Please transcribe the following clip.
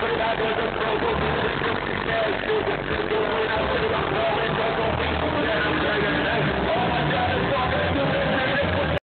Put it out there, just throw those in the